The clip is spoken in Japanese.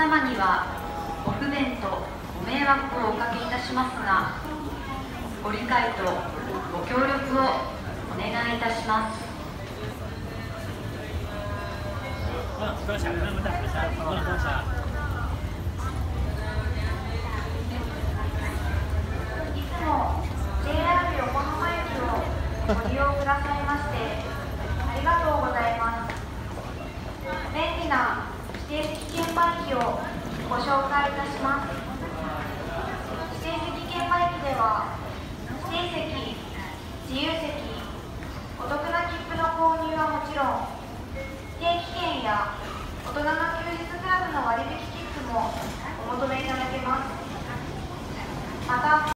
様にはご不便とご迷惑をおかけいたしますがご理解とご協力をお願いいたします嗯，多少？那么大，多少？多少？いつも JR 横浜駅をご利用くださいましてありがとうございます便利な指定席券売機をご紹介いたします。指定席券売機では指定席自由席お得な切符の購入はもちろん定期券や大人の休日クラブの割引切符も